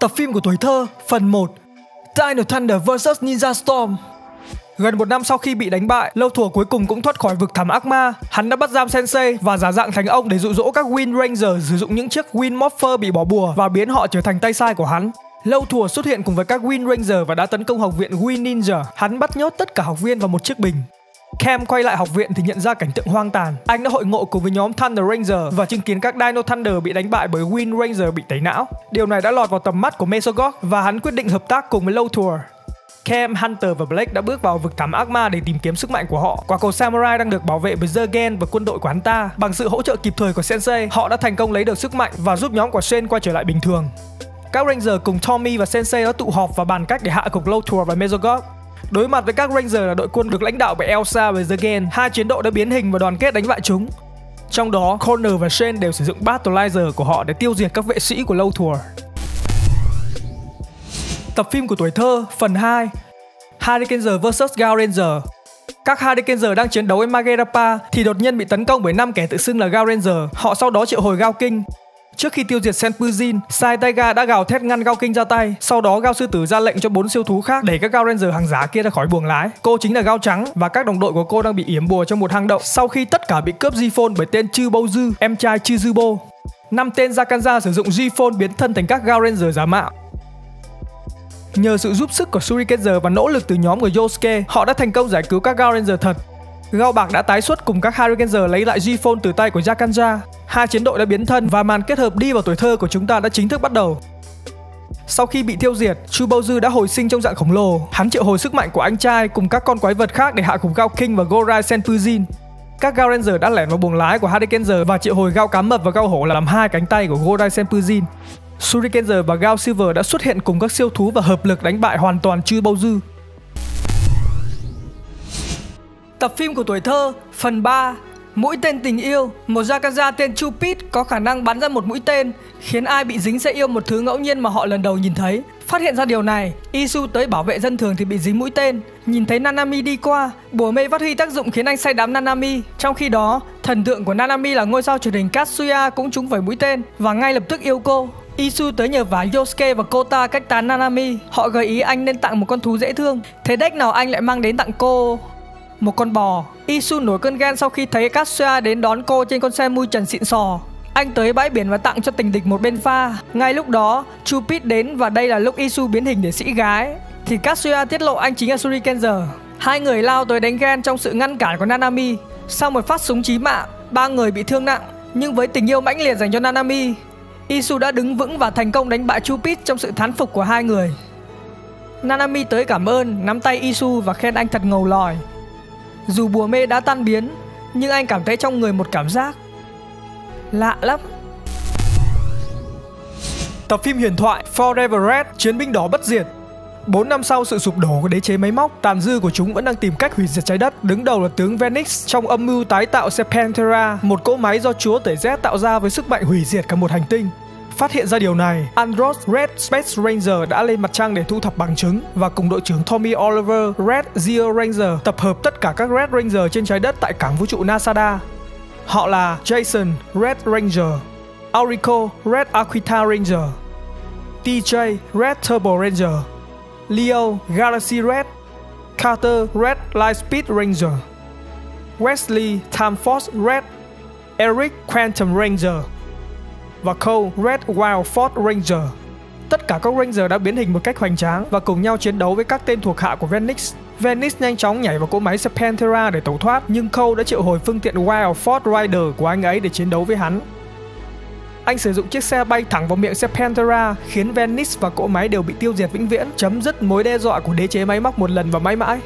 Tập phim của tuổi thơ, phần 1 Dino Thunder vs Ninja Storm Gần một năm sau khi bị đánh bại, lâu thùa cuối cùng cũng thoát khỏi vực thẳm ác ma. Hắn đã bắt giam Sensei và giả dạng thành ông để dụ dỗ các Wind Ranger sử dụng những chiếc Wind Morpher bị bỏ bùa và biến họ trở thành tay sai của hắn. Lâu thùa xuất hiện cùng với các Wind Ranger và đã tấn công học viện Wind Ninja. Hắn bắt nhốt tất cả học viên vào một chiếc bình. Cam quay lại học viện thì nhận ra cảnh tượng hoang tàn. Anh đã hội ngộ cùng với nhóm Thunder Ranger và chứng kiến các Dino Thunder bị đánh bại bởi Wind Ranger bị tẩy não. Điều này đã lọt vào tầm mắt của Mesogog và hắn quyết định hợp tác cùng với Low Tour. Cam, Hunter và Blake đã bước vào vực thẳm ác ma để tìm kiếm sức mạnh của họ. Quả cầu Samurai đang được bảo vệ bởi Zergen và quân đội của hắn ta. Bằng sự hỗ trợ kịp thời của Sensei, họ đã thành công lấy được sức mạnh và giúp nhóm của Shen quay trở lại bình thường. Các Ranger cùng Tommy và Sensei đã tụ họp và bàn cách để hạ gục Lothar và Mesogog. Đối mặt với các Ranger là đội quân được lãnh đạo bởi Elsa và Zergen, hai chiến đội đã biến hình và đoàn kết đánh bại chúng. Trong đó, Connor và Shane đều sử dụng Battleizer của họ để tiêu diệt các vệ sĩ của Lâu Thùa. Tập phim của tuổi thơ, phần 2 Hurricane vs Gao Ranger các Hurricane đang chiến đấu với Magerapa thì đột nhiên bị tấn công bởi năm kẻ tự xưng là Gao Ranger. Họ sau đó triệu hồi Gao King. Trước khi tiêu diệt Senpujin, Sai Taiga đã gào thét ngăn Gao Kinh ra tay. Sau đó Gao sư tử ra lệnh cho bốn siêu thú khác đẩy các Gao Ranger hàng giá kia ra khỏi buồng lái. Cô chính là Gao trắng và các đồng đội của cô đang bị yểm bùa trong một hang động sau khi tất cả bị cướp G-Phone bởi tên Chư Bâu Dư, em trai Chư Dư Bô. Năm tên Zakanza sử dụng G-Phone biến thân thành các Gao Ranger giả mạo. Nhờ sự giúp sức của Shurikener và nỗ lực từ nhóm của Yosuke, họ đã thành công giải cứu các Gao Ranger thật. Gao bạc đã tái xuất cùng các Hurricanes lấy lại G-Phone từ tay của Jakanja. Hai chiến đội đã biến thân và màn kết hợp đi vào tuổi thơ của chúng ta đã chính thức bắt đầu. Sau khi bị tiêu diệt, Chu Bowser đã hồi sinh trong dạng khổng lồ. Hắn triệu hồi sức mạnh của anh trai cùng các con quái vật khác để hạ gục Gao King và Gorai Senpujin. Các Gao Ranger đã lẻn vào buồng lái của Hurricane và triệu hồi Gao cá mập và Gao hổ làm hai cánh tay của Gorai Senpujin. Shurikenzer và Gao Silver đã xuất hiện cùng các siêu thú và hợp lực đánh bại hoàn toàn Chu Bao Dư. Tập phim của tuổi thơ, phần 3 Mũi tên tình yêu Một Yakuza tên Chupit có khả năng bắn ra một mũi tên Khiến ai bị dính sẽ yêu một thứ ngẫu nhiên mà họ lần đầu nhìn thấy. Phát hiện ra điều này, Isu tới bảo vệ dân thường thì bị dính mũi tên. Nhìn thấy Nanami đi qua, bùa mê phát huy tác dụng khiến anh say đắm Nanami. Trong khi đó, thần tượng của Nanami là ngôi sao truyền hình Katsuya cũng trúng phải mũi tên Và ngay lập tức yêu cô. Isu tới nhờ vả Yosuke và Kota cách tán Nanami. Họ gợi ý anh nên tặng một con thú dễ thương. Thế đếch nào anh lại mang đến tặng cô? Một con bò. Isu nổi cơn ghen sau khi thấy Katsuya đến đón cô trên con xe mui trần xịn sò. Anh tới bãi biển và tặng cho tình địch một bên pha. Ngay lúc đó, Chupit đến và đây là lúc Isu biến hình để sĩ gái. Thì Katsuya tiết lộ anh chính là Shurikenzer. Hai người lao tới đánh ghen trong sự ngăn cản của Nanami. Sau một phát súng chí mạng, ba người bị thương nặng. Nhưng với tình yêu mãnh liệt dành cho Nanami, Isu đã đứng vững và thành công đánh bại Chupit trong sự thán phục của hai người. Nanami tới cảm ơn, nắm tay Isu và khen anh thật ngầu lòi. Dù bùa mê đã tan biến Nhưng anh cảm thấy trong người một cảm giác Lạ lắm Tập phim huyền thoại Forever Red Chiến binh đỏ bất diệt 4 năm sau sự sụp đổ của đế chế máy móc, tàn dư của chúng vẫn đang tìm cách hủy diệt trái đất. Đứng đầu là tướng Venix trong âm mưu tái tạo Serpentera, một cỗ máy do chúa tể Z tạo ra với sức mạnh hủy diệt cả một hành tinh. Phát hiện ra điều này, Andros Red Space Ranger đã lên mặt trăng để thu thập bằng chứng và cùng đội trưởng Tommy Oliver Red Zero Ranger tập hợp tất cả các Red Ranger trên trái đất tại cảng vũ trụ Nasada. Họ là Jason Red Ranger, Aurico Red Aquita Ranger, TJ Red Turbo Ranger, Leo Galaxy Red, Carter Red Lightspeed Ranger, Wesley Time Force Red, Eric Quantum Ranger và Cole Red Wild Ford Ranger. Tất cả các Ranger đã biến hình một cách hoành tráng và cùng nhau chiến đấu với các tên thuộc hạ của Venix. Venix nhanh chóng nhảy vào cỗ máy Serpentera để tẩu thoát, nhưng Cole đã triệu hồi phương tiện Wild Ford Rider của anh ấy để chiến đấu với hắn. Anh sử dụng chiếc xe bay thẳng vào miệng Serpentera khiến Venice và cỗ máy đều bị tiêu diệt vĩnh viễn, chấm dứt mối đe dọa của đế chế máy móc một lần và mãi mãi.